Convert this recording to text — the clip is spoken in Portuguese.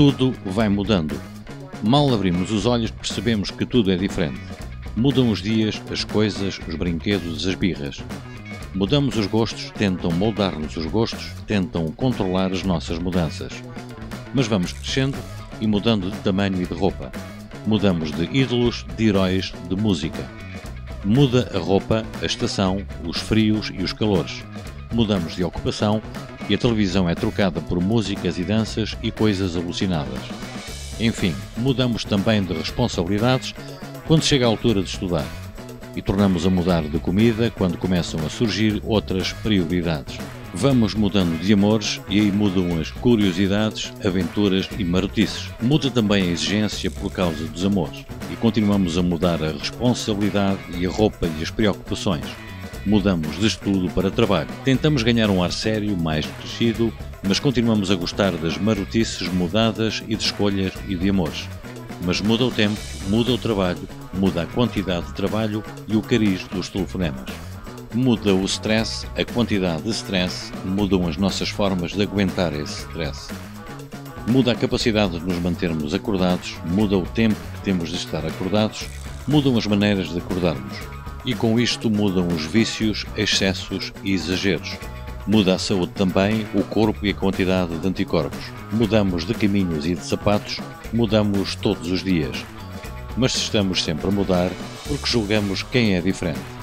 Tudo vai mudando. Mal abrimos os olhos, percebemos que tudo é diferente. Mudam os dias, as coisas, os brinquedos, as birras. Mudamos os gostos, tentam moldar-nos os gostos, tentam controlar as nossas mudanças. Mas vamos crescendo e mudando de tamanho e de roupa. Mudamos de ídolos, de heróis, de música. Muda a roupa, a estação, os frios e os calores. Mudamos de ocupação e a televisão é trocada por músicas e danças e coisas alucinadas. Enfim, mudamos também de responsabilidades quando chega a altura de estudar. E tornamos a mudar de comida quando começam a surgir outras prioridades. Vamos mudando de amores e aí mudam as curiosidades, aventuras e marotices. Muda também a exigência por causa dos amores. E continuamos a mudar a responsabilidade e a roupa e as preocupações. Mudamos de estudo para trabalho. Tentamos ganhar um ar sério, mais crescido, mas continuamos a gostar das marotices mudadas e de escolhas e de amores. Mas muda o tempo, muda o trabalho, muda a quantidade de trabalho e o cariz dos telefonemas. Muda o stress, a quantidade de stress, mudam as nossas formas de aguentar esse stress. Muda a capacidade de nos mantermos acordados, muda o tempo que temos de estar acordados, mudam as maneiras de acordarmos. E com isto mudam os vícios, excessos e exageros. Muda a saúde também, o corpo e a quantidade de anticorpos. Mudamos de caminhos e de sapatos, mudamos todos os dias. Mas estamos sempre a mudar porque julgamos quem é diferente.